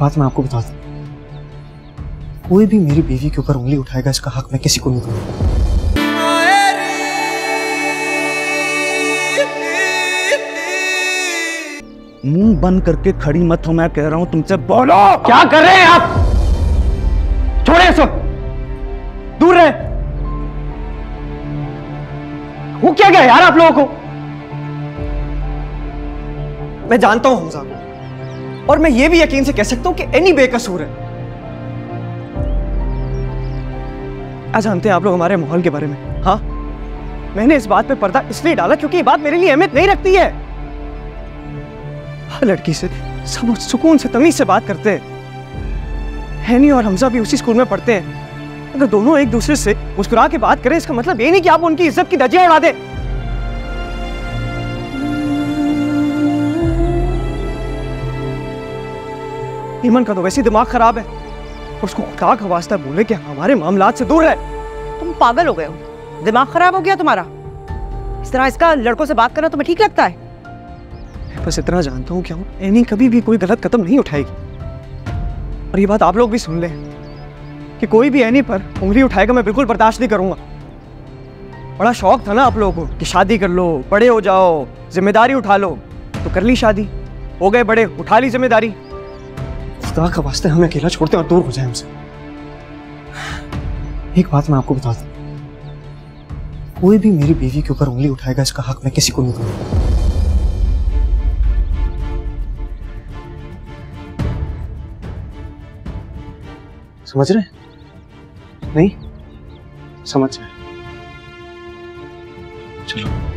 बात मैं आपको बता दूँ। कोई भी मेरी बीवी के ऊपर उंगली उठाएगा इसका हक मैं किसी को नहीं दूँगा। मुँह बंद करके खड़ी मत हो मैं कह रहा हूँ तुमसे बोलो। क्या कर रहे हैं आप? छोड़े इसको दूर रहे। वो क्या गया यार आप लोगों को? मैं जानता हूँ हमजा को और मैं ये भी यकीन से कह सकता हूँ कि एनी बेकसूर है। आज जानते हैं आप लोग हमारे माहौल के बारे में। हाँ मैंने इस बात पे पर्दा इसलिए डाला क्योंकि ये बात मेरे लिए अहमियत नहीं रखती है। हर लड़की से सब सुकून से तमीज से बात करते हैं। हैनी और हमजा भी उसी स्कूल में पढ़ते हैं। अगर दोनों एक दूसरे से मुस्कुरा के बात करें, इसका मतलब ये नहीं कि आप उनकी इज़्ज़त की धज्जियाँ उड़ा दें। ईमन का तो वैसे दिमाग खराब है। उसको खुदा का वास्ता बोले कि हमारे मामलात से दूर रहे तुम पागल हो गए हो। दिमाग खराब हो गया तुम्हारा। इस तरह इसका लड़कों से बात करना तुम्हें ठीक लगता है? मैं बस इतना जानता हूँ क्या एनी कभी भी कोई गलत कदम नहीं उठाएगी। और ये बात आप लोग भी सुन लें कि कोई भी एनी पर उंगली उठाएगा मैं बिल्कुल बर्दाश्त नहीं करूँगा। बड़ा शौक था ना आप लोगों को कि शादी कर लो बड़े हो जाओ ज़िम्मेदारी उठा लो। तो कर ली शादी। हो गए बड़े उठा ली ज़िम्मेदारी। खुदा का वास्ते हमें अकेला छोड़ते हैं और दूर हो जाए हमसे। एक बात मैं आपको बता दू। कोई भी मेरी बीवी के ऊपर उंगली उठाएगा, इसका हक मैं किसी को नहीं दूँगा। समझ रहे नहीं? समझ रहे चलो।